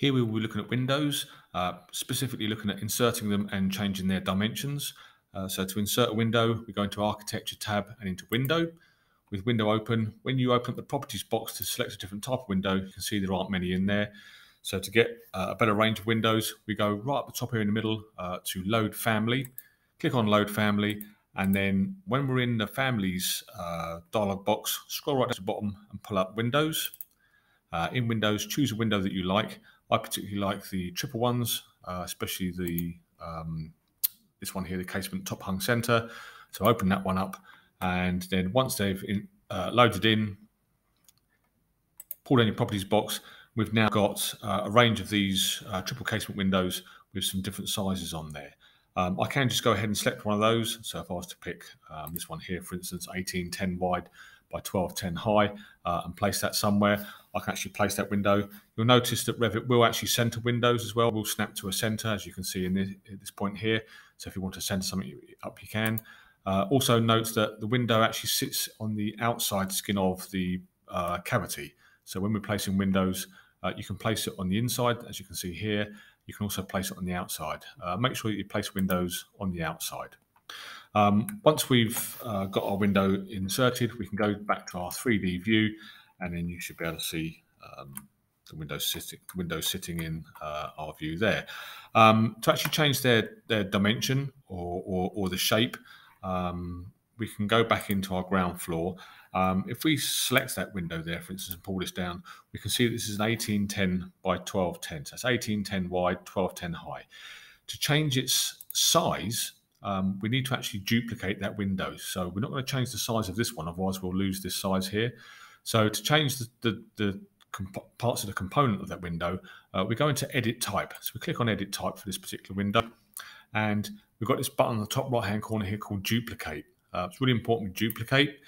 Here we will be looking at windows, uh, specifically looking at inserting them and changing their dimensions. Uh, so to insert a window, we go into Architecture tab and into Window. With Window open, when you open up the Properties box to select a different type of window, you can see there aren't many in there. So to get uh, a better range of windows, we go right up the top here in the middle uh, to Load Family. Click on Load Family, and then when we're in the Families uh, dialog box, scroll right down to the bottom and pull up Windows. Uh, in Windows, choose a window that you like. I particularly like the triple ones, uh, especially the um, this one here, the casement top hung center. So open that one up, and then once they've in, uh, loaded in, pulled your properties box, we've now got uh, a range of these uh, triple casement windows with some different sizes on there. Um, I can just go ahead and select one of those. So if I was to pick um, this one here, for instance, 1810 wide by 1210 high, uh, and place that somewhere, I can actually place that window. You'll notice that Revit will actually center windows as well. We'll snap to a center, as you can see in this, this point here. So if you want to center something up, you can. Uh, also note that the window actually sits on the outside skin of the uh, cavity. So when we're placing windows, uh, you can place it on the inside, as you can see here. You can also place it on the outside. Uh, make sure you place windows on the outside. Um, once we've uh, got our window inserted, we can go back to our 3D view, and then you should be able to see um, the window sitting, window sitting in uh, our view there. Um, to actually change their, their dimension or, or, or the shape, um, we can go back into our ground floor. Um, if we select that window there, for instance, and pull this down, we can see this is an 1810 by 1210. So that's 1810 wide, 1210 high. To change its size, um, we need to actually duplicate that window. So we're not going to change the size of this one, otherwise we'll lose this size here. So to change the, the, the parts of the component of that window, uh, we go into Edit Type. So we click on Edit Type for this particular window, and we've got this button on the top right-hand corner here called Duplicate. Uh, it's really important we duplicate.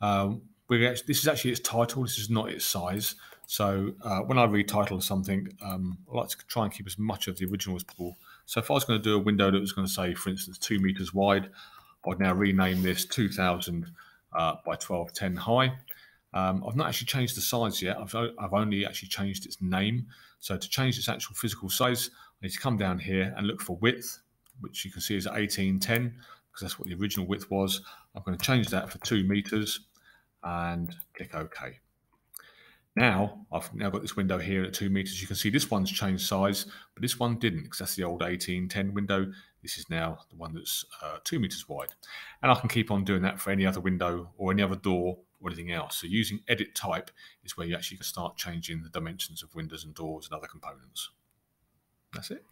Um, actually, this is actually its title. This is not its size. So uh, when I retitle something, um, I like to try and keep as much of the original as possible. So if I was going to do a window that was going to say, for instance, two meters wide, I'd now rename this 2000 uh, by 1210 high. Um, I've not actually changed the size yet. I've, I've only actually changed its name. So to change its actual physical size, I need to come down here and look for width, which you can see is 1810 because that's what the original width was. I'm going to change that for two meters and click OK. Now, I've now got this window here at two meters. You can see this one's changed size, but this one didn't because that's the old 1810 window. This is now the one that's uh, two meters wide. And I can keep on doing that for any other window or any other door or anything else. So using edit type is where you actually can start changing the dimensions of windows and doors and other components. That's it.